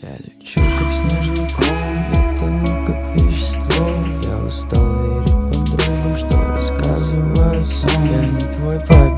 Я лечу, как снежный ком, я тону, как вещество. Я устал верить подругам, что рассказывают сон Я не твой папа